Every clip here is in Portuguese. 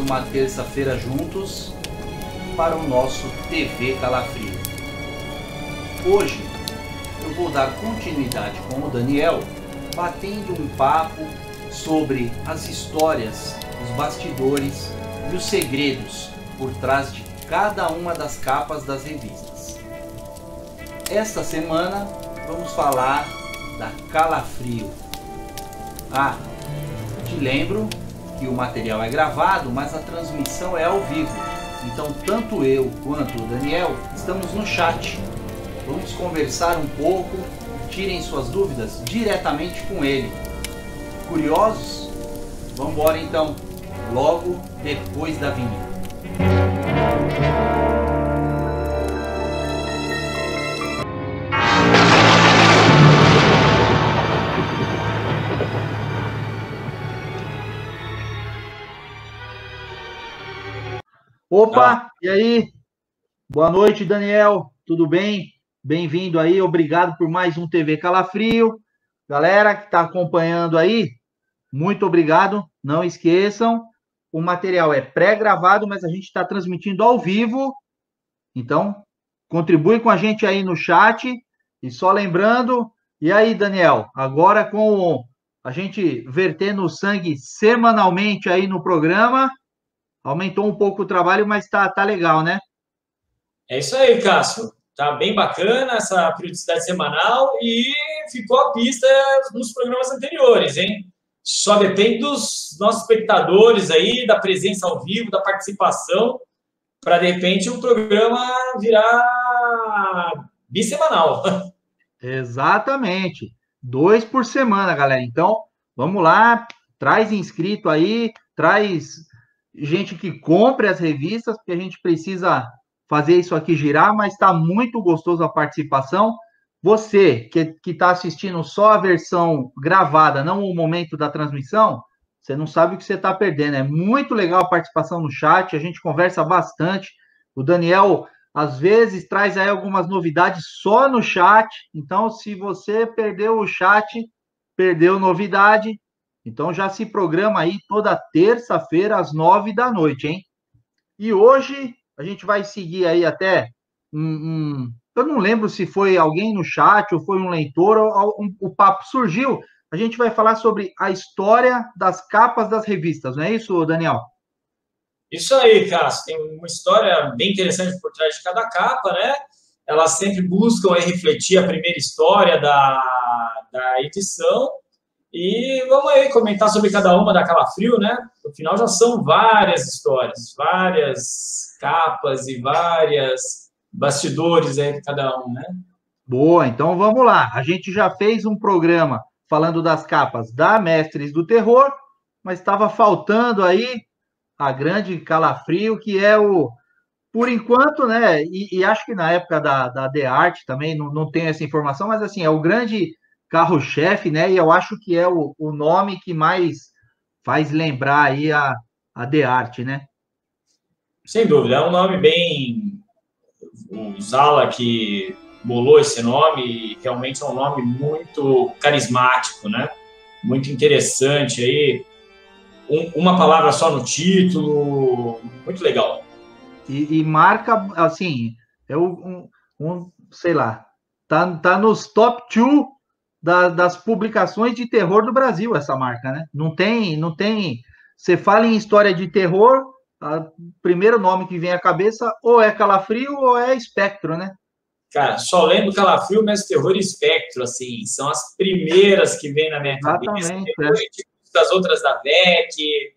uma terça-feira juntos para o nosso TV Calafrio. Hoje eu vou dar continuidade com o Daniel, batendo um papo sobre as histórias, os bastidores e os segredos por trás de cada uma das capas das revistas. Esta semana vamos falar da Calafrio. Ah, te lembro que o material é gravado, mas a transmissão é ao vivo. Então, tanto eu quanto o Daniel estamos no chat. Vamos conversar um pouco, tirem suas dúvidas diretamente com ele. Curiosos? Vamos embora então, logo depois da vinheta. Opa, ah. e aí? Boa noite, Daniel. Tudo bem? Bem-vindo aí. Obrigado por mais um TV Calafrio. Galera que está acompanhando aí, muito obrigado. Não esqueçam, o material é pré-gravado, mas a gente está transmitindo ao vivo. Então, contribui com a gente aí no chat. E só lembrando, e aí, Daniel, agora com a gente vertendo sangue semanalmente aí no programa, Aumentou um pouco o trabalho, mas tá, tá legal, né? É isso aí, Cássio. Tá bem bacana essa periodicidade semanal e ficou a pista nos programas anteriores, hein? Só depende dos nossos espectadores aí, da presença ao vivo, da participação, para de repente o programa virar bissemanal. Exatamente. Dois por semana, galera. Então, vamos lá, traz inscrito aí, traz gente que compre as revistas, porque a gente precisa fazer isso aqui girar, mas está muito gostoso a participação. Você que está assistindo só a versão gravada, não o momento da transmissão, você não sabe o que você está perdendo. É muito legal a participação no chat, a gente conversa bastante. O Daniel, às vezes, traz aí algumas novidades só no chat. Então, se você perdeu o chat, perdeu novidade. Então já se programa aí toda terça-feira às nove da noite, hein? E hoje a gente vai seguir aí até um, um, eu não lembro se foi alguém no chat ou foi um leitor, ou, um, o papo surgiu. A gente vai falar sobre a história das capas das revistas, não é isso, Daniel? Isso aí, Cássio. Tem uma história bem interessante por trás de cada capa, né? Elas sempre buscam refletir a primeira história da, da edição e vamos aí comentar sobre cada uma da Calafrio, né? No final já são várias histórias, várias capas e várias bastidores aí de cada um, né? Boa, então vamos lá. A gente já fez um programa falando das capas da Mestres do Terror, mas estava faltando aí a grande Calafrio, que é o, por enquanto, né? E, e acho que na época da, da The Art também não, não tenho essa informação, mas assim, é o grande carro-chefe, né? E eu acho que é o, o nome que mais faz lembrar aí a, a The Art, né? Sem dúvida, é um nome bem. O Zala que bolou esse nome, realmente é um nome muito carismático, né? Muito interessante aí. Um, uma palavra só no título, muito legal. E, e marca, assim, é um, um, sei lá, tá, tá nos top two da, das publicações de terror do Brasil, essa marca, né? Não tem, não tem. Você fala em história de terror, o primeiro nome que vem à cabeça ou é Calafrio ou é Espectro, né? Cara, só lembro Calafrio, mas Terror e Espectro, assim, são as primeiras que vêm na minha Exatamente, cabeça. Depois, é. das outras da VEC,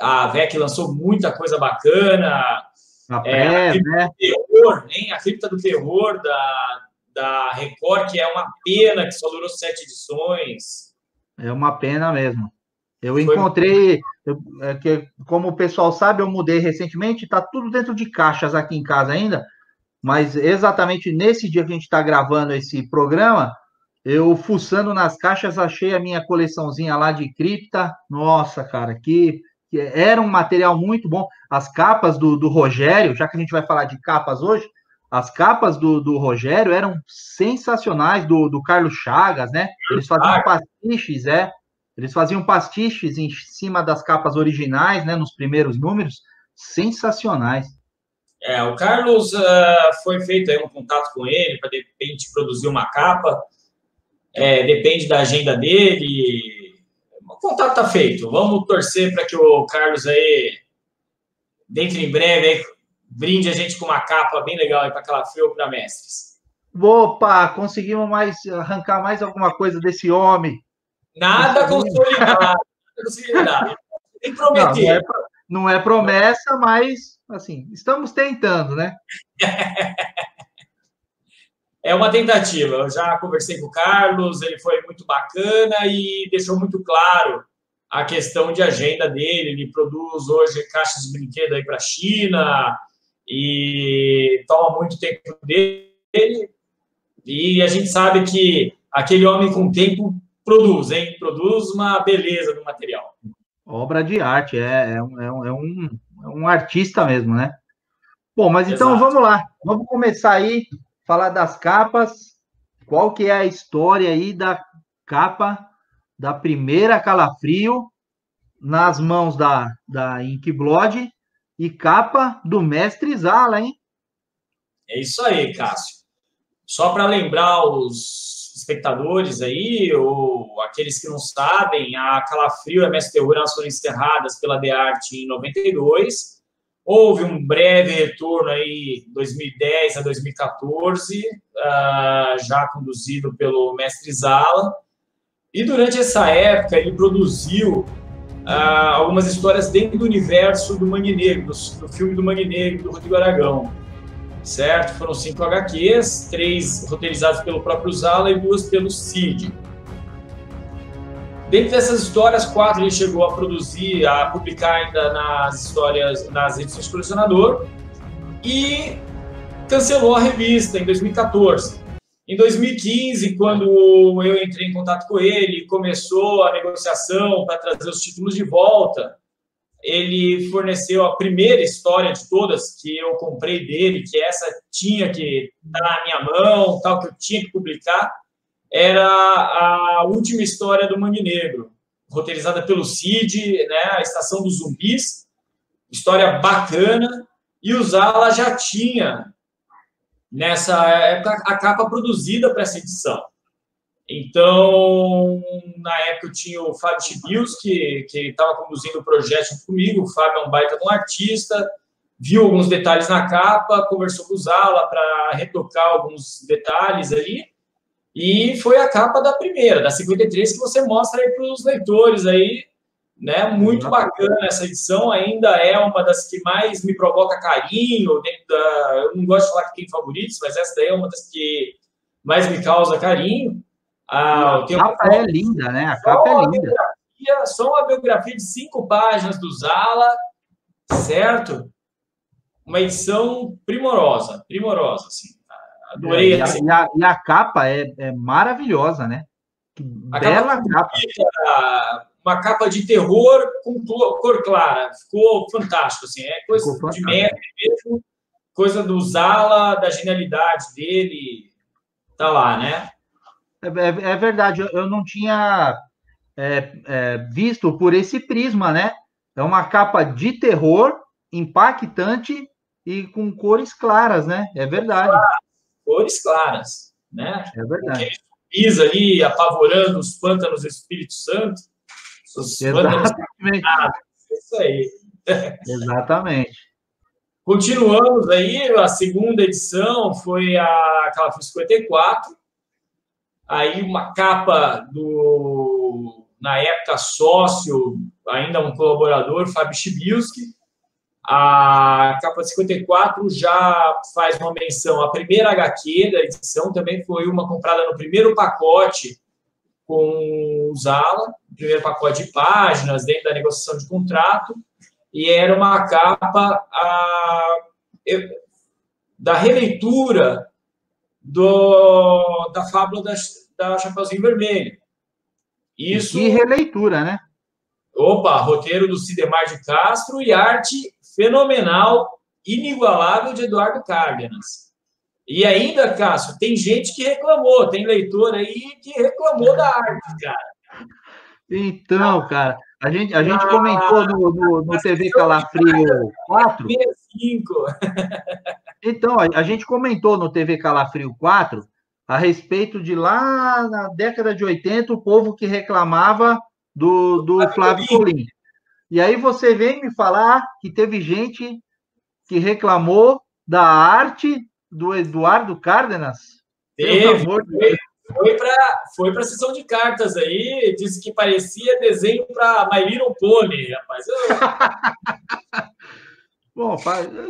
a VEC lançou muita coisa bacana. A pré, é, a né? Terror, hein? A cripta do terror da, da Record, que é uma pena que só durou sete edições. É uma pena mesmo. Eu encontrei, eu, é, que, como o pessoal sabe, eu mudei recentemente, está tudo dentro de caixas aqui em casa ainda, mas exatamente nesse dia que a gente está gravando esse programa, eu fuçando nas caixas, achei a minha coleçãozinha lá de cripta. Nossa, cara, que, que era um material muito bom. As capas do, do Rogério, já que a gente vai falar de capas hoje, as capas do, do Rogério eram sensacionais, do, do Carlos Chagas, né? Eles faziam pastiches, é. Eles faziam pastiches em cima das capas originais, né, nos primeiros números, sensacionais. É, o Carlos uh, foi feito aí um contato com ele para de repente produzir uma capa. É, depende da agenda dele. O contato está feito. Vamos torcer para que o Carlos aí, dentro em breve, aí, brinde a gente com uma capa bem legal aí para aquela frio para mestres. Opa, conseguimos mais arrancar mais alguma coisa desse homem. Nada consolidado. nada consolidado. Tem que prometer. Não, não, é, não é promessa, mas assim, estamos tentando, né? é uma tentativa. Eu já conversei com o Carlos, ele foi muito bacana e deixou muito claro a questão de agenda dele. Ele produz hoje caixas de brinquedo aí para a China e toma muito tempo dele. E a gente sabe que aquele homem com tempo produz, hein? Produz uma beleza no material. Obra de arte, é, é, um, é, um, é um artista mesmo, né? Bom, mas então Exato. vamos lá. Vamos começar aí falar das capas. Qual que é a história aí da capa da primeira Calafrio nas mãos da, da Inkblod e capa do mestre Zala, hein? É isso aí, Cássio. Só para lembrar os espectadores aí, ou aqueles que não sabem, a Calafrio e a Mestre Terror foram encerradas pela The Art em 92 Houve um breve retorno aí 2010 a 2014, uh, já conduzido pelo mestre Zala. E durante essa época ele produziu uh, algumas histórias dentro do universo do Mangue Negro, do, do, filme do Mangue Negro, do Rodrigo Aragão. Certo? Foram cinco HQs, três roteirizados pelo próprio Zala e duas pelo Cid. Dentro dessas histórias, quatro ele chegou a produzir, a publicar ainda nas histórias, nas edições colecionador e cancelou a revista em 2014. Em 2015, quando eu entrei em contato com ele, começou a negociação para trazer os títulos de volta. Ele forneceu a primeira história de todas que eu comprei dele, que essa tinha que estar na minha mão, tal que eu tinha que publicar era a última história do Mangue Negro, roteirizada pelo Cid, né, a Estação dos Zumbis, história bacana, e o Zala já tinha, nessa época, a capa produzida para essa edição. Então, na época, eu tinha o Fábio Chibius, que estava conduzindo o projeto comigo. O Fábio é um baita de um artista, viu alguns detalhes na capa, conversou com o Zala para retocar alguns detalhes ali. E foi a capa da primeira, da 53, que você mostra aí para os leitores aí, né? Muito bacana essa edição, ainda é uma das que mais me provoca carinho da. Eu não gosto de falar que tem favoritos, mas essa daí é uma das que mais me causa carinho. Ah, a capa é linda, né? A capa é linda. Só uma biografia de cinco páginas do Zala, certo? Uma edição primorosa, primorosa, assim. Adorei. É, e, a, e, a, e, a, capa é, é maravilhosa, né? Que a bela capa. capa. Uma capa de terror com cor clara. Ficou fantástico, assim. É coisa Ficou de merda mesmo. Coisa do Zala, da genialidade dele. Tá lá, né? É, é, é verdade. Eu, eu, não tinha é, é, visto por esse prisma, né? É uma capa de terror impactante e com cores claras, né? É verdade cores claras, né? É verdade. Pisa ali, apavorando os pântanos do Espírito Santo. Os Exatamente. pântanos Isso aí. Exatamente. Continuamos aí, a segunda edição foi a Calafrio 54. Aí uma capa do, na época, sócio, ainda um colaborador, Fábio Chibilski, a capa 54 já faz uma menção à primeira HQ da edição, também foi uma comprada no primeiro pacote com o Zala, primeiro pacote de páginas, dentro da negociação de contrato, e era uma capa a, da releitura do, da fábula da, da Chapeuzinho Vermelho. Isso. E releitura, né? Opa, roteiro do Cidemar de Castro e arte fenomenal, inigualável de Eduardo Cárdenas. E ainda, Cássio, tem gente que reclamou, tem leitor aí que reclamou da arte, cara. Então, cara, a gente, a gente comentou no, no, no TV Calafrio 4. 65. Então, a, a gente comentou no TV Calafrio 4 a respeito de lá na década de 80, o povo que reclamava do, do Flávio Colim. E aí você vem me falar que teve gente que reclamou da arte do Eduardo Cárdenas? Teve, foi, foi para foi a sessão de cartas aí, disse que parecia desenho para My Little Pony, rapaz. Bom,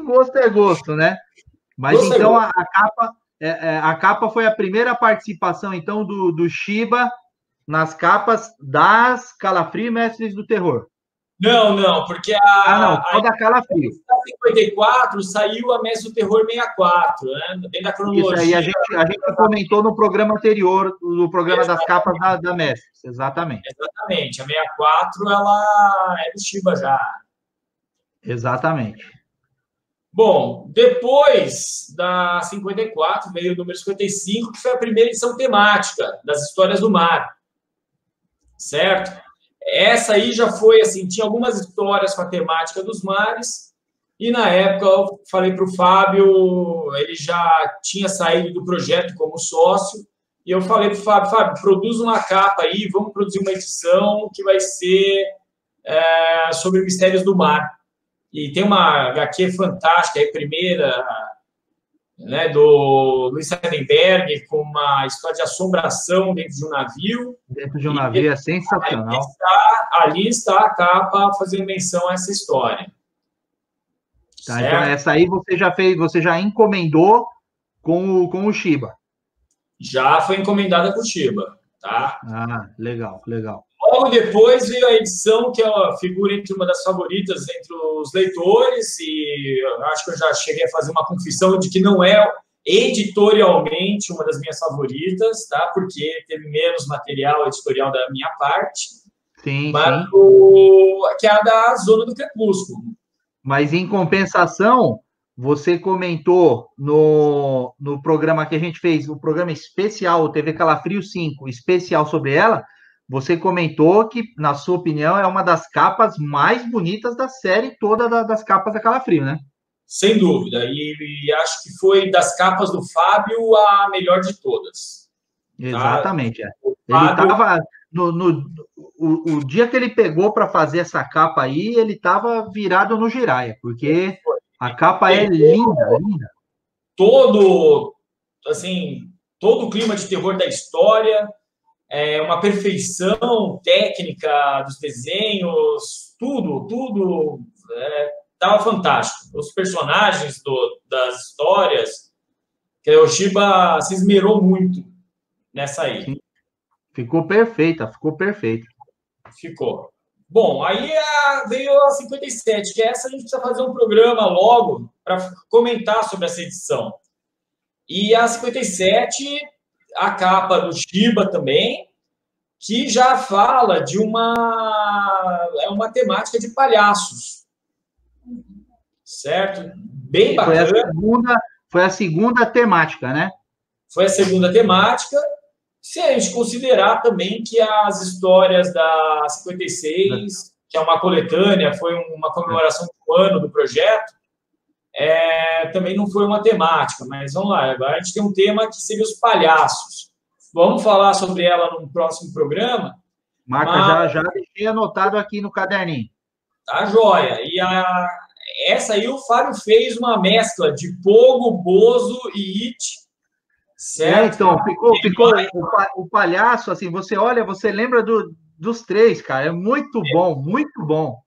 gosto é gosto, né? Mas gosto é então é a, a, capa é, é, a capa foi a primeira participação então do, do Shiba nas capas das Calafrio Mestres do Terror. Não, não, porque a. Ah, não, só da Calafrio. A 54 saiu a Mestre do Terror 64, né? Bem da cronologia. Isso aí a gente, a gente comentou no programa anterior, no programa exatamente. das capas da, da Mestre, exatamente. Exatamente, a 64 ela é do Shiba já. Exatamente. Bom, depois da 54 veio o número 55, que foi a primeira edição temática das histórias do mar. Certo? Essa aí já foi assim, tinha algumas histórias com a temática dos mares, e na época eu falei para o Fábio, ele já tinha saído do projeto como sócio, e eu falei para o Fábio, Fábio, produz uma capa aí, vamos produzir uma edição que vai ser é, sobre mistérios do mar. E tem uma HQ fantástica, a primeira, né, do Luiz Seidenberg, com uma história de assombração dentro de um navio. Dentro de um navio, é sensacional. Ali está, ali está a capa fazendo menção a essa história. Tá, então essa aí você já fez, você já encomendou com o, com o Shiba. Já foi encomendada com o Shiba, tá? Ah, legal, legal. Logo depois veio a edição que é uma figura entre uma das favoritas entre os leitores, e acho que eu já cheguei a fazer uma confissão de que não é editorialmente uma das minhas favoritas, tá? Porque teve menos material editorial da minha parte. Sim, mas sim. O, que é a da Zona do Crepúsculo. Mas em compensação, você comentou no, no programa que a gente fez, o programa especial, o TV Calafrio 5, especial sobre ela, você comentou que, na sua opinião, é uma das capas mais bonitas da série toda da, das capas da Calafrio, né? Sem dúvida. E, e, acho que foi das capas do Fábio a melhor de todas. Tá? Exatamente. É. Ele estava. No, no o, o, dia que ele pegou para fazer essa capa aí, ele estava virado no giraia, porque a capa é linda, linda. Todo, assim, todo o clima de terror da história, é, uma perfeição técnica dos desenhos, tudo, tudo estava é, fantástico. Os personagens do, das histórias, que o Shiba se esmerou muito nessa aí. Ficou perfeita, ficou perfeita. Ficou. Bom, aí a, veio a 57, que essa a gente precisa fazer um programa logo para comentar sobre essa edição. E a 57 a capa do Shiba também, que já fala de uma é uma temática de palhaços. Certo? Bem bacana. Foi a segunda, foi a segunda temática, né? Foi a segunda temática. Se a gente considerar também que as histórias da 56, que é uma coletânea, foi uma comemoração do ano do projeto, é, também não foi uma temática, mas vamos lá, agora a gente tem um tema que seria os palhaços. Vamos falar sobre ela no próximo programa. Marca, mas... já, já deixei anotado aqui no caderninho. Tá joia. E a, essa aí o Fábio fez uma mescla de Pogo, Bozo e It. Certo? É, então, ficou, ficou o, o, palhaço, assim, você olha, você lembra do, dos três, cara. É muito é. bom, muito bom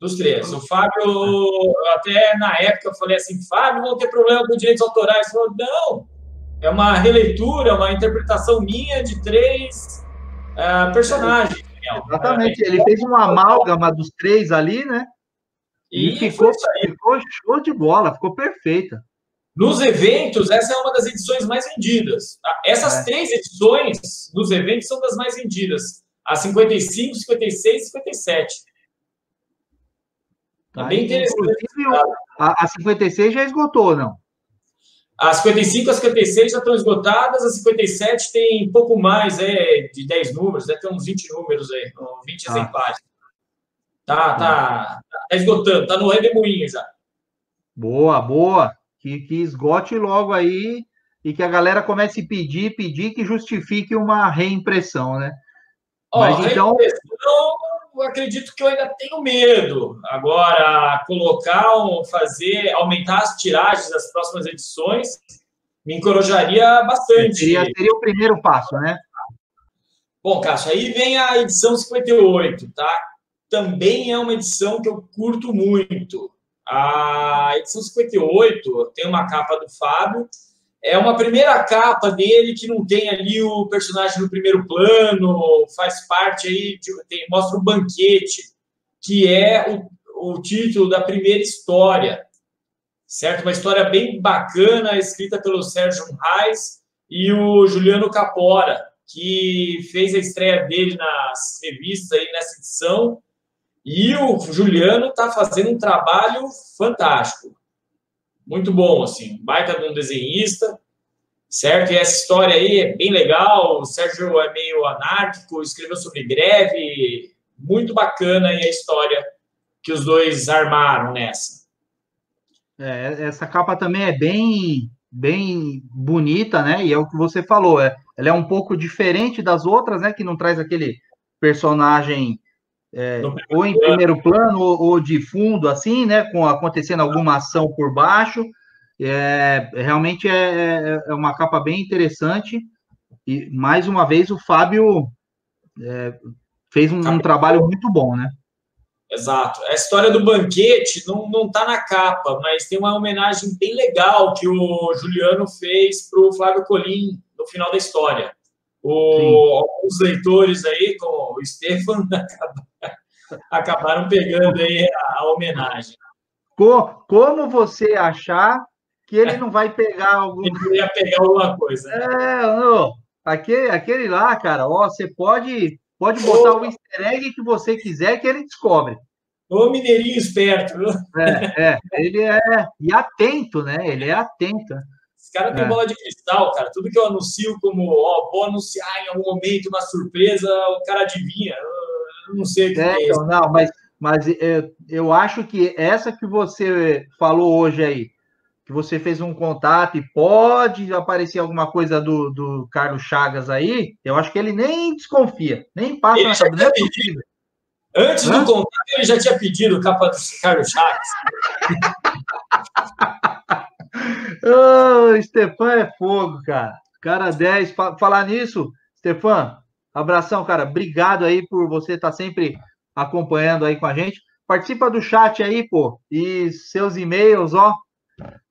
dos três. O Fábio, até na época, eu falei assim: Fábio, vão ter problema com direitos autorais. Ele falou: não, é uma releitura, uma interpretação minha de três uh, personagens. Exatamente, ele fez uma amálgama dos três ali, né? E, e ficou, ficou show de bola, ficou perfeita. Nos eventos, essa é uma das edições mais vendidas. Tá? Essas é. três edições nos eventos são das mais vendidas. A 55, 56 e 57. Tá? Bem interessante. A, a 56 já esgotou, não? As 55 as 56 já estão esgotadas, as 57 tem pouco mais é, de 10 números, deve ter uns 20 números aí, 20 ah. exemplares. Tá, tá, tá esgotando, tá no redemoinho já. Boa, boa. Que, que esgote logo aí e que a galera comece a pedir, pedir que justifique uma reimpressão, né? Ó, Mas então. Acredito que eu ainda tenho medo. Agora, colocar, fazer, aumentar as tiragens das próximas edições me encorajaria bastante. Seria, seria o primeiro passo, né? Bom, Cássio, aí vem a edição 58, tá? Também é uma edição que eu curto muito. A edição 58 tem uma capa do Fábio é uma primeira capa dele que não tem ali o personagem no primeiro plano, faz parte aí, de, tem, mostra o banquete, que é o, o título da primeira história, certo? Uma história bem bacana, escrita pelo Sérgio Reis e o Juliano Capora, que fez a estreia dele nas revistas aí nessa edição. E o Juliano está fazendo um trabalho fantástico muito bom, assim, baita de um desenhista, certo? E essa história aí é bem legal, o Sérgio é meio anárquico, escreveu sobre greve, muito bacana aí a história que os dois armaram nessa. É, essa capa também é bem bem bonita, né? E é o que você falou, é, ela é um pouco diferente das outras, né? Que não traz aquele personagem é, ou em primeiro plano ou, ou, de fundo, assim, né? Com acontecendo alguma ação por baixo. É, realmente é, é, é uma capa bem interessante. E mais uma vez o Fábio é, fez um, um, trabalho muito bom, né? Exato. A história do banquete não, não tá na capa, mas tem uma homenagem bem legal que o Juliano fez para o Flávio Colim no final da história. O, alguns leitores aí, como o Stefan, acabaram pegando aí a, a homenagem. Como você achar que ele não vai pegar algum. Ele ia pegar alguma coisa. Né? É, não. Aquele, aquele lá, cara, ó, você pode, pode botar o easter egg que você quiser que ele descobre. Ô, mineirinho esperto, viu? É, é, ele é. E atento, né? Ele é atento. Esse cara tem é. bola de cristal, cara. Tudo que eu anuncio como, ó, vou anunciar em algum momento uma surpresa, o cara adivinha. Não sei o que é, é isso. Não, mas, mas eu, eu acho que essa que você falou hoje aí, que você fez um contato e pode aparecer alguma coisa do, do Carlos Chagas aí, eu acho que ele nem desconfia, nem passa ele na cabeça. Antes Hã? do contato, ele já tinha pedido capa do Carlos Chagas. oh, Stefan é fogo, cara. Cara 10. Falar nisso, Stefan, abração, cara. Obrigado aí por você estar tá sempre acompanhando aí com a gente. Participa do chat aí, pô. E seus e-mails, ó,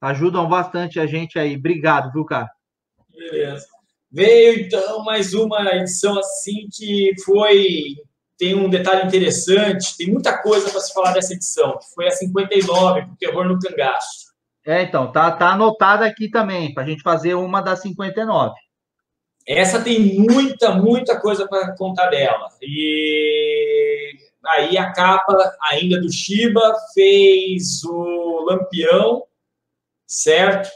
ajudam bastante a gente aí. Obrigado, viu, cara? Beleza. Veio então mais uma edição assim que foi. Tem um detalhe interessante, tem muita coisa para se falar dessa edição, que foi a 59, o Terror no Cangaço. É, então, tá, tá anotada aqui também, para a gente fazer uma das 59. Essa tem muita, muita coisa para contar dela. E aí a capa ainda do Shiba fez o Lampião, certo?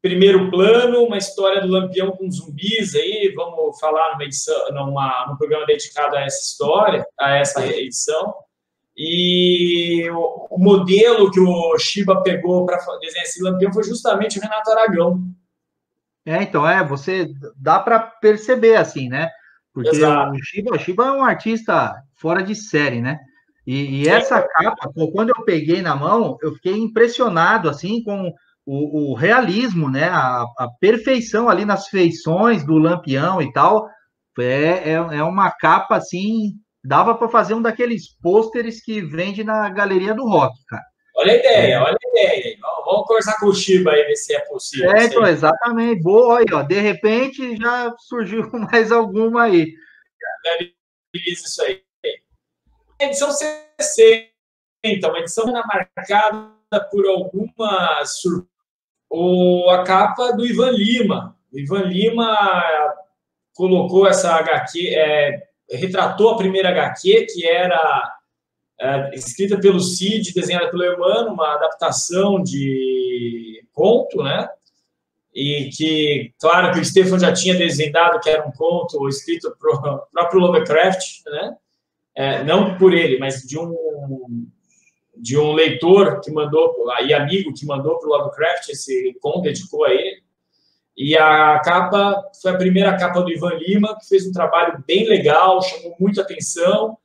Primeiro plano, uma história do Lampião com zumbis aí, vamos falar numa edição, numa, num programa dedicado a essa história, a essa edição. E o, o modelo que o Shiba pegou para desenhar esse Lampião foi justamente o Renato Aragão. É, então, é, você dá para perceber assim, né? Porque Exato. o Shiba, o Shiba é um artista fora de série, né? E, e essa capa, quando eu peguei na mão, eu fiquei impressionado assim com o, o realismo, né? A, a, perfeição ali nas feições do Lampião e tal. É, é, é uma capa assim. Dava para fazer um daqueles pôsteres que vende na galeria do rock, cara. Olha a ideia, olha a ideia. Vamos conversar com o Shiba aí, ver se é possível. É, então, exatamente. Boa aí, ó. De repente já surgiu mais alguma aí. Isso aí. Edição 60, uma edição marcada por algumas surpresas o, a capa do Ivan Lima. O Ivan Lima colocou essa HQ, é, retratou a primeira HQ, que era é, escrita pelo Cid, desenhada pelo Emmanuel, uma adaptação de conto, né? e que, claro, que o Stefan já tinha desvendado que era um conto escrito para o próprio Lovecraft, né? É, não por ele, mas de um de um leitor que mandou, e amigo que mandou para o Lovecraft esse conto, dedicou a ele. E a capa foi a primeira capa do Ivan Lima, que fez um trabalho bem legal, chamou muita atenção.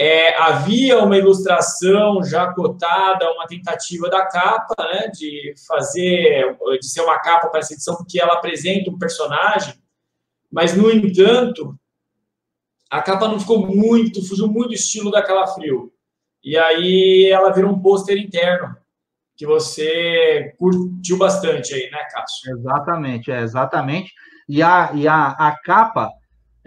É, havia uma ilustração já cotada, uma tentativa da capa, né, de fazer, de ser uma capa para essa edição, porque ela apresenta um personagem, mas, no entanto, a capa não ficou muito, fugiu muito do estilo da Calafrio. E aí ela virou um pôster interno, que você curtiu bastante aí, né, Cássio? Exatamente, é, exatamente. E a, e a, a capa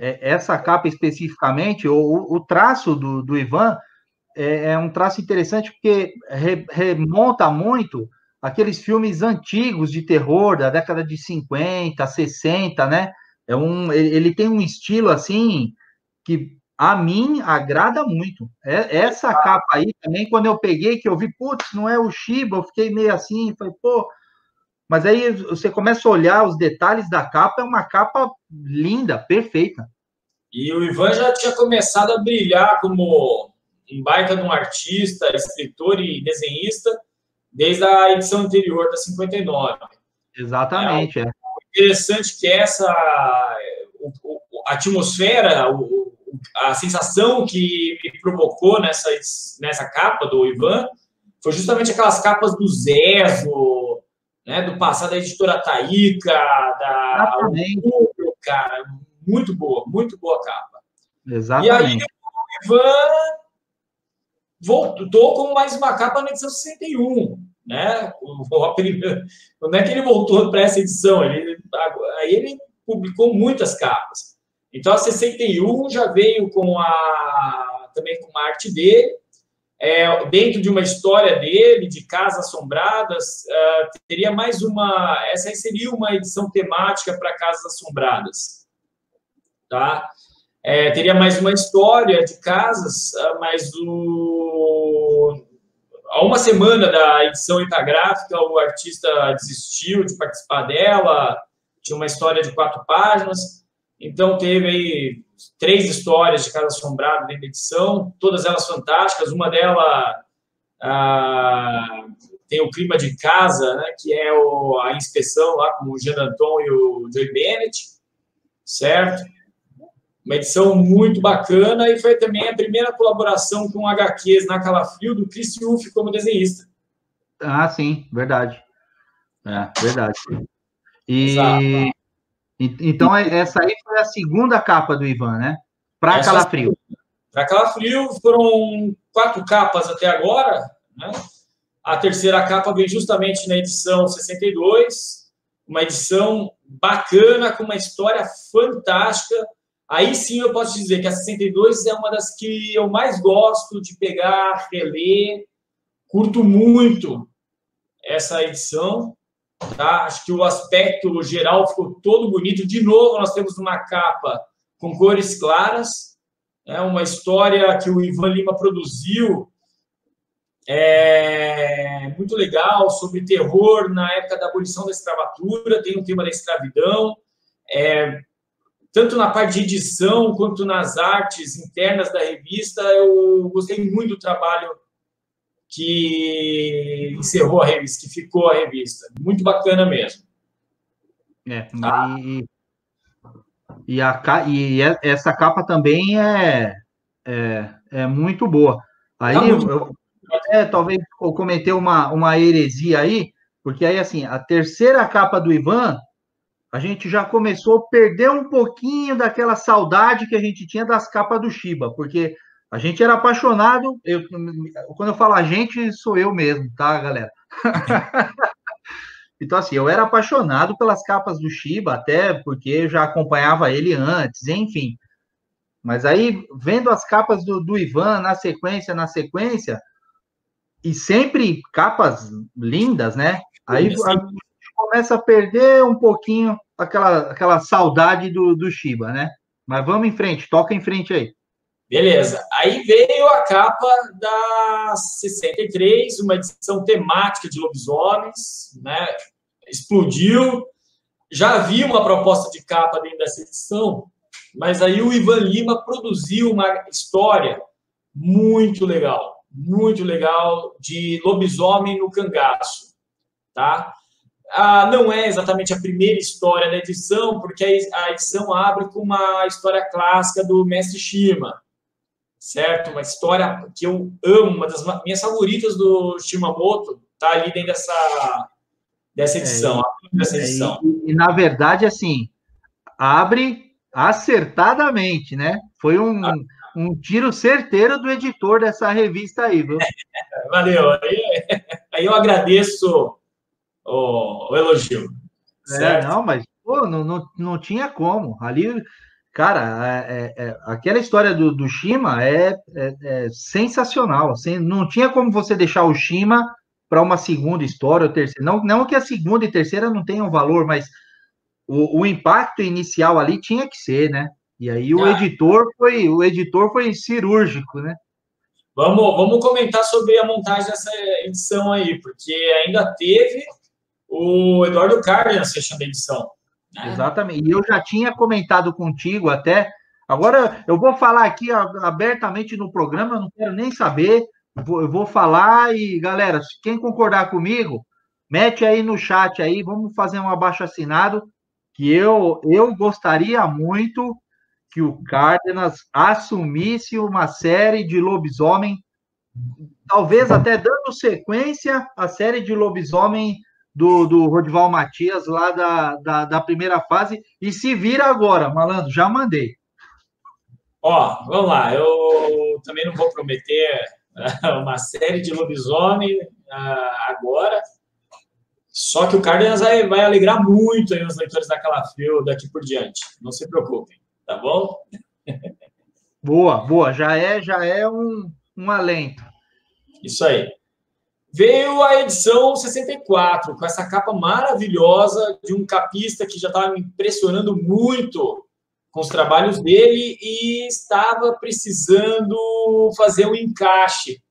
é, essa capa especificamente, o, o traço do, do Ivan é, é, um traço interessante porque re, remonta muito aqueles filmes antigos de terror da década de 50, 60, né? É um, ele tem um estilo assim que a mim agrada muito. É, essa capa aí também, quando eu peguei, que eu vi, putz, não é o Shiba, eu fiquei meio assim, falei, pô, mas aí você começa a olhar os detalhes da capa, é uma capa linda, perfeita. E o Ivan já tinha começado a brilhar como um baita de um artista, escritor e desenhista desde a edição anterior da 59. Exatamente, é. é. Interessante que essa a atmosfera, a sensação que me provocou nessa, nessa capa do Ivan foi justamente aquelas capas do Zezo, né, do passado da editora Taíca, da Google, cara, muito boa, muito boa capa. Exatamente. E aí o Ivan voltou com mais uma capa na edição 61, né? O, a primeira, não é que ele voltou para essa edição, ele, aí ele publicou muitas capas. Então a 61 já veio com a também com a arte dele, é, dentro de uma história dele, de Casas Assombradas, uh, teria mais uma. Essa aí seria uma edição temática para Casas Assombradas. Tá? É, teria mais uma história de casas, uh, mas o... há uma semana da edição itagráfica, o artista desistiu de participar dela, tinha uma história de quatro páginas, então teve aí três histórias de Casa Assombrada dentro da edição, todas elas fantásticas. Uma delas ah, tem o clima de casa, né, que é o, a inspeção lá com o Jean Danton e o Joey Bennett, certo? Uma edição muito bacana e foi também a primeira colaboração com HQs na Calafrio do Chris Uff como desenhista. Ah, sim, verdade. É, verdade. E Exato. Então, é, essa aí foi a segunda capa do Ivan, né? Para Calafrio. Para Calafrio foram quatro capas até agora, né? A terceira capa veio justamente na edição 62, uma edição bacana, com uma história fantástica. Aí sim eu posso dizer que a 62 é uma das que eu mais gosto de pegar, reler, curto muito essa edição. Tá? Acho que o aspecto geral ficou todo bonito. De novo, nós temos uma capa com cores claras, é uma história que o Ivan Lima produziu, é muito legal, sobre terror na época da abolição da escravatura, tem o tema da escravidão, é, tanto na parte de edição quanto nas artes internas da revista, eu gostei muito do trabalho que encerrou a revista, que ficou a revista. Muito bacana mesmo. É, tá? e, e, a, e essa capa também é, é, é muito boa. Aí tá muito eu, até talvez eu comentei uma, uma heresia aí, porque aí assim, a terceira capa do Ivan, a gente já começou a perder um pouquinho daquela saudade que a gente tinha das capas do Shiba, porque a gente era apaixonado. Eu, quando eu falo a gente, sou eu mesmo, tá, galera? então, assim, eu era apaixonado pelas capas do Shiba, até porque eu já acompanhava ele antes, enfim. Mas aí, vendo as capas do, do Ivan na sequência, na sequência, e sempre capas lindas, né? Aí a gente começa a perder um pouquinho aquela, aquela saudade do, do Shiba, né? Mas vamos em frente, toca em frente aí. Beleza. Aí veio a capa da 63, uma edição temática de lobisomens, né? Explodiu. já havia uma proposta de capa dentro dessa edição, mas aí o Ivan Lima produziu uma história muito legal, muito legal de lobisomem no cangaço, tá? Ah, não é exatamente a primeira história da edição, porque a edição abre com uma história clássica do Mestre Shima, certo? Uma história que eu amo, uma das minhas favoritas do Shimamoto, tá ali dentro dessa, dessa é, edição. É, dessa edição. E, e, na verdade, assim, abre acertadamente, né? Foi um, ah. um tiro certeiro do editor dessa revista aí, viu? Valeu. Aí, aí eu agradeço o, o elogio. É, não, mas pô, não, não, não tinha como. Ali, cara, é, é, é aquela história do, do Shima é, é, é, sensacional. Assim, não tinha como você deixar o Shima para uma segunda história ou terceira. Não, não que a segunda e terceira não tenham valor, mas o, o impacto inicial ali tinha que ser, né? E aí o ah. editor foi o editor foi cirúrgico, né? Vamos, vamos comentar sobre a montagem dessa edição aí, porque ainda teve o Eduardo Cardenas fechando a edição. Né? Exatamente. E eu já tinha comentado contigo até. Agora eu vou falar aqui abertamente no programa, não quero nem saber. Eu vou falar e, galera, quem concordar comigo, mete aí no chat aí, vamos fazer um abaixo assinado, que eu, eu gostaria muito que o Cárdenas assumisse uma série de lobisomem, talvez até dando sequência à série de lobisomem do, do Rodival Matias lá da, da, da, primeira fase. E se vira agora, malandro, já mandei. Ó, vamos lá, eu também não vou prometer uma série de lobisomem uh, agora. Só que o Cárdenas vai, vai alegrar muito aí os leitores da Calafrio daqui por diante. Não se preocupem, tá bom? Boa, boa. Já é, já é um, um alento. Isso aí. Veio a edição 64, com essa capa maravilhosa de um capista que já estava me impressionando muito com os trabalhos dele e estava precisando fazer um encaixe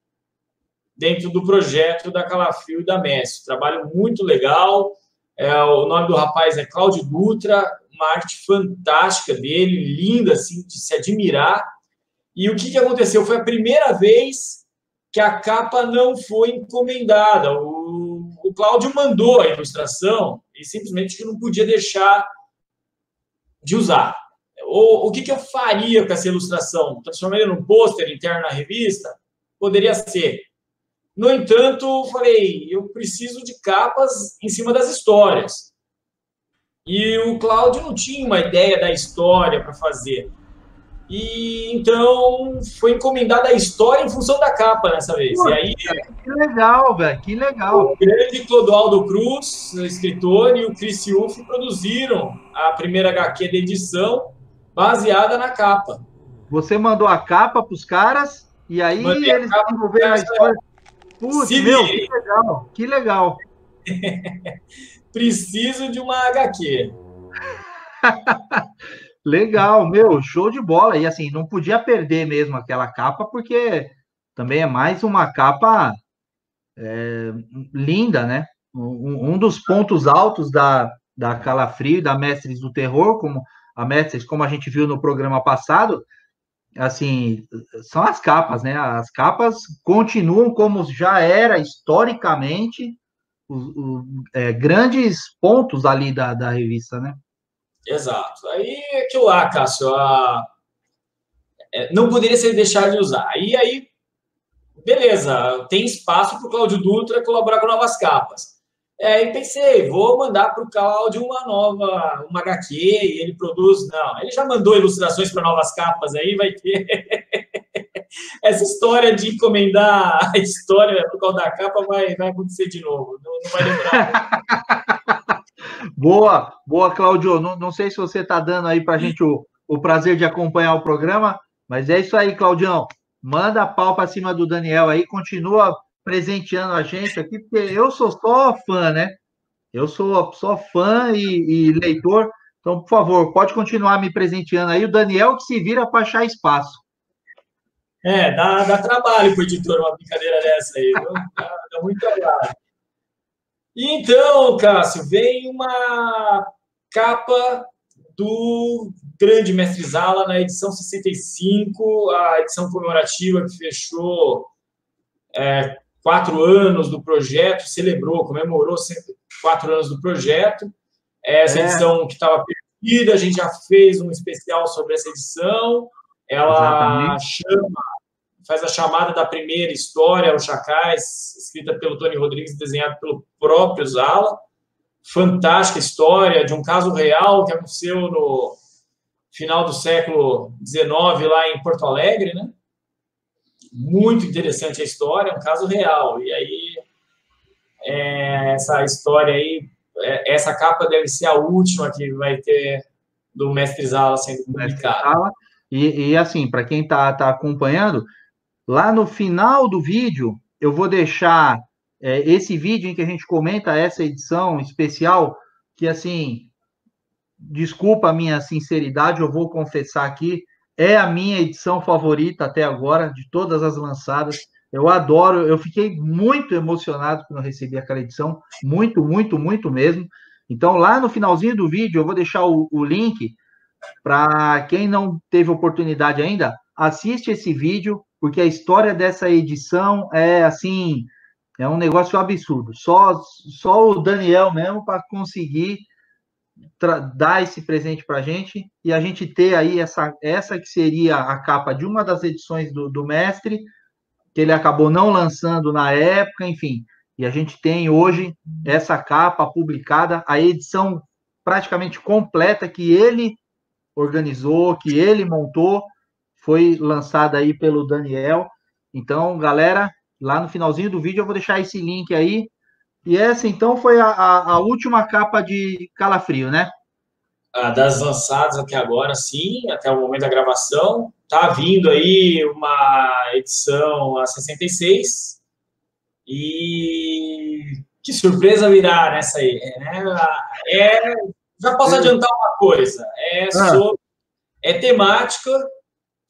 dentro do projeto da Calafrio e da Messi. Trabalho muito legal. É, o nome do rapaz é Cláudio Dutra, uma arte fantástica dele, linda, assim, de se admirar. E o que, que aconteceu? Foi a primeira vez que a capa não foi encomendada. O, o Cláudio mandou a ilustração e simplesmente não podia deixar de usar. O, o que, que eu faria com essa ilustração? Transformaria num pôster interno na revista? Poderia ser. No entanto, falei, eu preciso de capas em cima das histórias. E o Cláudio não tinha uma ideia da história para fazer. E então foi encomendada a história em função da capa dessa vez. Pô, e aí, que legal, velho, que legal. O grande Clodoaldo Cruz, escritor, e o Chris Uff produziram a primeira HQ da edição baseada na capa. Você mandou a capa para os caras e aí Mandei eles desenvolveram a história. Putz, meu, que legal, que legal. Preciso de uma HQ. Legal, meu, show de bola. E assim, não podia perder mesmo aquela capa, porque também é mais uma capa é, linda, né? Um, um, dos pontos altos da, da Calafrio e da Mestres do Terror, como a Mestres, como a gente viu no programa passado, assim, são as capas, né? As capas continuam como já era historicamente os, os é, grandes pontos ali da, da revista, né? Exato. Aí é aquilo lá, Cássio, a... é, não poderia ser deixado de usar. Aí, aí beleza, tem espaço para o Cláudio Dutra colaborar com novas capas. É, aí pensei, vou mandar para o Cláudio uma nova, uma HQ, e ele produz. Não, ele já mandou ilustrações para novas capas aí, vai ter. Essa história de encomendar a história por causa da capa vai, vai acontecer de novo, não, não vai lembrar. Boa, boa, Claudio. Não, não sei se você está dando aí para a gente o, o prazer de acompanhar o programa, mas é isso aí, Claudião. Manda pau para cima do Daniel aí, continua presenteando a gente aqui, porque eu sou só fã, né? Eu sou só fã e, e leitor. Então, por favor, pode continuar me presenteando aí. O Daniel que se vira para achar espaço. É, dá, dá trabalho para o editor uma brincadeira dessa aí? Dá, dá muito trabalho. Então, Cássio, vem uma capa do grande Mestre Zala na edição 65, a edição comemorativa que fechou é, quatro anos do projeto, celebrou, comemorou quatro anos do projeto. Essa é. edição que estava perdida, a gente já fez um especial sobre essa edição. Ela Exatamente. chama, faz a chamada da primeira história, Os Chacais, escrita pelo Tony Rodrigues, desenhado pelo próprio Zala fantástica história de um caso real que aconteceu no final do século XIX lá em Porto Alegre, né? Muito interessante a história, um caso real. E aí é, essa história aí, é, essa capa deve ser a última que vai ter do Mestre Zala sendo publicada. E, e assim, para quem está tá acompanhando, lá no final do vídeo eu vou deixar é, esse vídeo em que a gente comenta essa edição especial, que assim, desculpa a minha sinceridade, eu vou confessar aqui, é a minha edição favorita até agora, de todas as lançadas. Eu adoro, eu fiquei muito emocionado quando recebi aquela edição, muito, muito, muito mesmo. Então, lá no finalzinho do vídeo, eu vou deixar o, o link para quem não teve oportunidade ainda, assiste esse vídeo, porque a história dessa edição é assim é um negócio absurdo. Só, só o Daniel mesmo para conseguir dar esse presente para a gente e a gente ter aí essa, essa que seria a capa de uma das edições do, do Mestre, que ele acabou não lançando na época, enfim. E a gente tem hoje essa capa publicada, a edição praticamente completa que ele organizou, que ele montou, foi lançada aí pelo Daniel. Então, galera, Lá no finalzinho do vídeo eu vou deixar esse link aí. E essa, então, foi a, a, a última capa de Calafrio, né? Ah, das lançadas até agora, sim, até o momento da gravação. Tá vindo aí uma edição a 66. E que surpresa virá nessa aí, né? É, já posso adiantar uma coisa. É, ah. sobre, é temática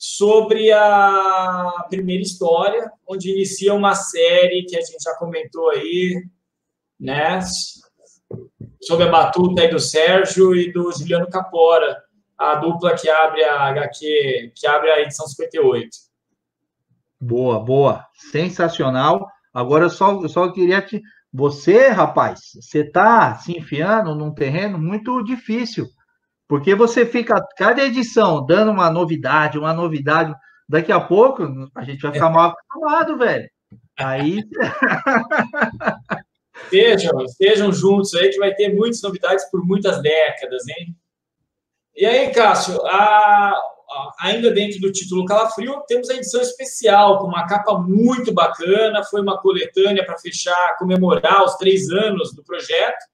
sobre a primeira história, onde inicia uma série que a gente já comentou aí, né? Sobre a batuta aí do Sérgio e do Juliano Capora, a dupla que abre a HQ, que abre a edição 58. Boa, boa. Sensacional. Agora eu só, eu só queria te. Você, rapaz, você está se enfiando num terreno muito difícil porque você fica, cada edição, dando uma novidade, uma novidade. Daqui a pouco, a gente vai ficar mal acostumado, velho. Aí. Estejam, estejam juntos aí, que vai ter muitas novidades por muitas décadas, hein? E aí, Cássio, a, a, ainda dentro do título Calafrio, temos a edição especial, com uma capa muito bacana. Foi uma coletânea para fechar, comemorar os três anos do projeto.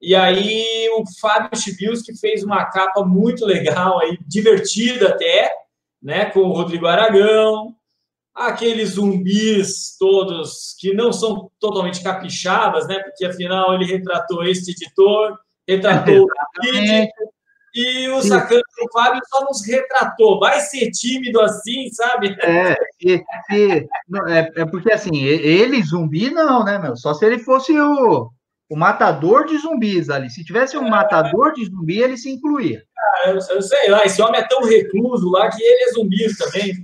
E aí o Fábio Chibilski fez uma capa muito legal, aí, divertida até, né, com o Rodrigo Aragão, aqueles zumbis todos que não são totalmente capixabas, né, porque afinal ele retratou este editor, retratou o vídeo, e o sacana do Fábio só nos retratou. Vai ser tímido assim, sabe? É, e, e, é, é porque assim, ele zumbi não, né, meu? Só se ele fosse o o matador de zumbis ali. Se tivesse um matador de zumbi, ele se incluía. Ah, eu, eu, sei lá, esse homem é tão recluso lá que ele é zumbi também.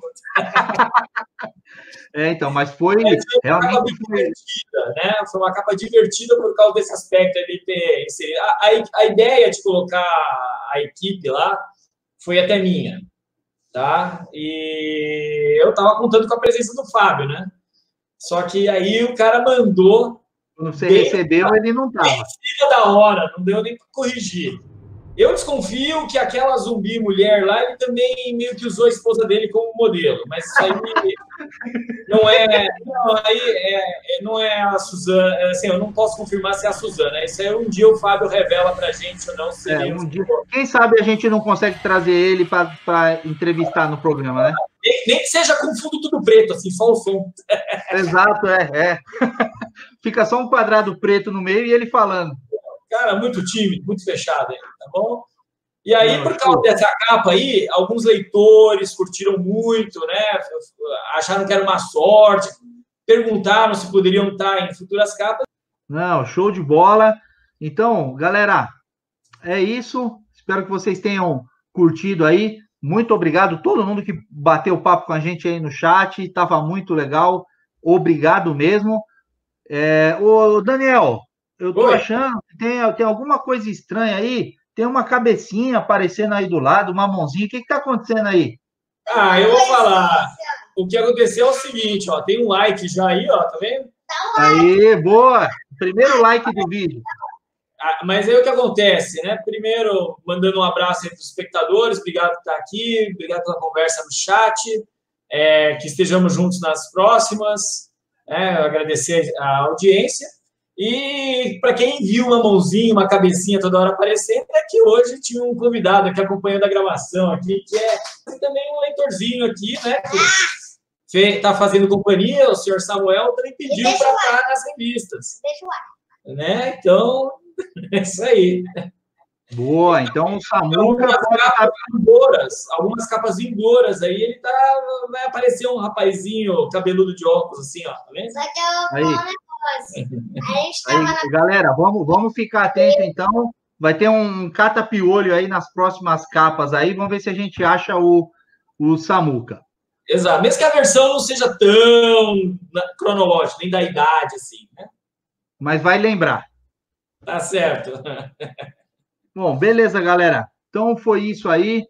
é, então, mas foi, é, foi realmente. Uma divertida, né? Foi uma capa divertida por causa desse aspecto ali ter inserido. A, a, a ideia de colocar a equipe lá foi até minha, tá? E eu tava contando com a presença do Fábio, né? Só que aí o cara mandou quando você bem, recebeu, ele não estava. Em da hora, não deu nem para corrigir. Eu desconfio que aquela zumbi mulher lá, ele também meio que usou a esposa dele como modelo, mas isso aí não é, não, aí é, é, não é a Suzana, é assim, eu não posso confirmar se é a Suzana, isso aí um dia o Fábio revela pra gente ou não se é, um dia, Quem sabe a gente não consegue trazer ele para entrevistar no programa, né? Nem, nem, que seja com fundo tudo preto, assim, só o som. Exato, é, é. Fica só um quadrado preto no meio e ele falando. Cara, muito tímido, muito fechado, tá bom? E aí, por causa dessa capa aí, alguns leitores curtiram muito, né? Acharam que era uma sorte, perguntaram se poderiam estar em futuras capas. Não, show de bola. Então, galera, é isso. Espero que vocês tenham curtido aí. Muito obrigado todo mundo que bateu papo com a gente aí no chat. Estava muito legal. Obrigado mesmo. É, ô, Daniel, eu tô Oi. achando que tem, tem alguma coisa estranha aí. Tem uma cabecinha aparecendo aí do lado, uma mãozinha. O que está acontecendo aí? Ah, eu vou falar. O que aconteceu é o seguinte, ó. Tem um like já aí, ó, tá vendo? Aí, boa! Primeiro like do vídeo. Ah, mas aí o que acontece, né? Primeiro, mandando um abraço para os espectadores, obrigado por estar aqui, obrigado pela conversa no chat, é, que estejamos juntos nas próximas, é, agradecer a audiência. E para quem viu uma mãozinha, uma cabecinha toda hora aparecendo, é que hoje tinha um convidado aqui acompanhando a gravação aqui, que é também um leitorzinho aqui, né? Que está fazendo companhia, o senhor Samuel também pediu para estar nas revistas. Deixa o ar. Né? Então, é isso aí. Boa, então o Samuca. Algumas capas vindouras, algumas capas vindouras aí, ele tá. Vai aparecer um rapazinho cabeludo de óculos, assim, ó. Tá vendo? Só que eu aí. Aí, galera, vamos, vamos ficar atento então. Vai ter um catapiolho aí nas próximas capas aí. Vamos ver se a gente acha o, o Samuca. Exato. Mesmo que a versão não seja tão cronológica, nem da idade, assim, né? Mas vai lembrar. Tá certo. Bom, beleza, galera. Então foi isso aí.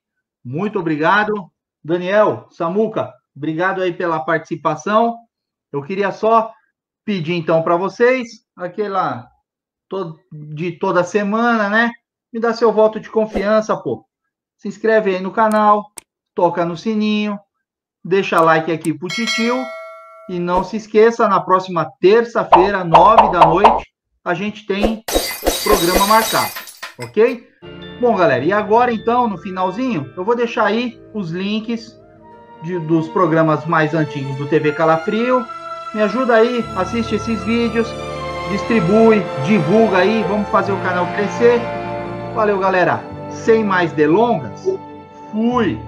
Muito obrigado. Daniel, Samuca, obrigado aí pela participação. Eu queria só pedir então para vocês aquela de toda semana, né? Me dá seu voto de confiança, pô. Se inscreve aí no canal, toca no sininho, deixa like aqui pro titio e não se esqueça, na próxima terça-feira, nove da noite, a gente tem programa marcado, ok? Bom, galera, e agora então, no finalzinho, eu vou deixar aí os links de, dos programas mais antigos do TV Calafrio. Me ajuda aí, assiste esses vídeos, distribui, divulga aí, vamos fazer o canal crescer. Valeu, galera. Sem mais delongas, fui!